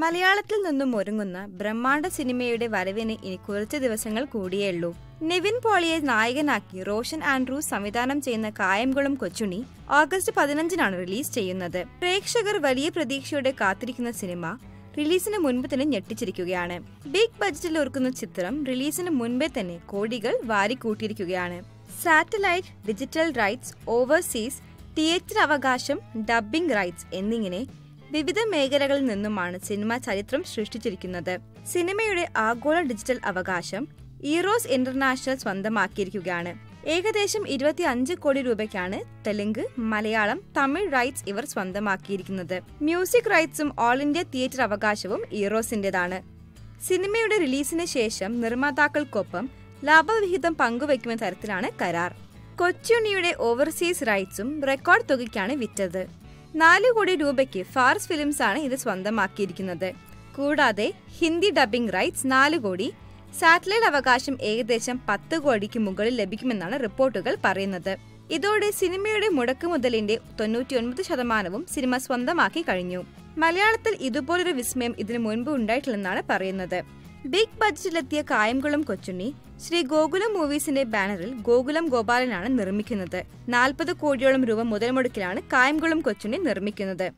മലയാളത്തിൽ നിന്നും ഒരുങ്ങുന്ന ബ്രഹ്മാണ്ഡ സിനിമയുടെ വരവിന് ഇനി കുറച്ച് ദിവസങ്ങൾ കൂടിയേ ഉള്ളൂ. നിവിൻ പോളിയെ നായകനാക്കി റോഷൻ ആൻഡ്രൂസ് സംവിധാനം ചെയ്യുന്ന കായംകുളം കൊച്ചുണി ഓഗസ്റ്റ് പതിനഞ്ചിനാണ് റിലീസ് ചെയ്യുന്നത്. പ്രേക്ഷകർ വലിയ പ്രതീക്ഷയോടെ കാത്തിരിക്കുന്ന സിനിമ റിലീസിന് മുൻപ് തന്നെ ഞെട്ടിച്ചിരിക്കുകയാണ്. ബിഗ് ബജറ്റിൽ ഒരുക്കുന്ന ചിത്രം റിലീസിന് മുൻപേ തന്നെ കോടികൾ വാരിക്കൂട്ടിയിരിക്കുകയാണ്. Satellite digital rights overseas theatre അവകാശം ഡബ്ബിംഗ് റൈറ്റ്സ് എന്നിങ്ങനെ വിവിധ മേഖലകളിൽ നിന്നുമാണ് സിനിമ ചരിത്രം സൃഷ്ടിച്ചിരിക്കുന്നത്. സിനിമയുടെ ആഗോള ഡിജിറ്റൽ അവകാശം ഈറോസ് ഇന്റർനാഷണൽ സ്വന്തമാക്കിയിരിക്കുകയാണ്. ഏകദേശം ഇരുപത്തി അഞ്ച് കോടി രൂപയ്ക്കാണ് തെലുങ്ക് മലയാളം തമിഴ് റൈറ്റ്സ് ഇവർ സ്വന്തമാക്കിയിരിക്കുന്നത്. മ്യൂസിക് റൈറ്റ്സും ഓൾ ഇന്ത്യ തിയേറ്റർ അവകാശവും ഈറോസിന്റേതാണ്. സിനിമയുടെ റിലീസിന് ശേഷം നിർമ്മാതാക്കൾക്കൊപ്പം ലാഭവിഹിതം പങ്കുവയ്ക്കുന്ന തരത്തിലാണ് കരാർ. കൊച്ചുണ്ണിയുടെ ഓവർസീസ് റൈറ്റ്സും റെക്കോർഡ് തുകയ്ക്കാണ് വിറ്റത്. നാല് കോടി രൂപയ്ക്ക് ഫാർസ് ഫിലിംസ് ആണ് ഇത് സ്വന്തമാക്കിയിരിക്കുന്നത്. കൂടാതെ ഹിന്ദി ഡബിംഗ് റൈറ്റ്സ് നാല് കോടി സാറ്റലൈറ്റ് അവകാശം ഏകദേശം പത്ത് കോടിക്ക് മുകളിൽ ലഭിക്കുമെന്നാണ് റിപ്പോർട്ടുകൾ പറയുന്നത്. ഇതോടെ സിനിമയുടെ മുടക്ക് മുതലിന്റെ തൊണ്ണൂറ്റിയൊൻപത് ശതമാനവും സിനിമ സ്വന്തമാക്കി കഴിഞ്ഞു. മലയാളത്തിൽ ഇതുപോലൊരു വിസ്മയം ഇതിനു മുൻപ് ഉണ്ടായിട്ടില്ലെന്നാണ് പറയുന്നത്. ബിഗ് ബഡ്ജറ്റിലെത്തിയ കായംകുളം കൊച്ചുണ്ണി ശ്രീ ഗോകുലം മൂവീസിന്റെ ബാനറിൽ ഗോകുലം ഗോപാലനാണ് നിർമ്മിക്കുന്നത്. നാൽപ്പത് കോടിയോളം രൂപ മുതൽ മുടക്കിലാണ് കായംകുളം കൊച്ചുണ്ണി നിർമ്മിക്കുന്നത്.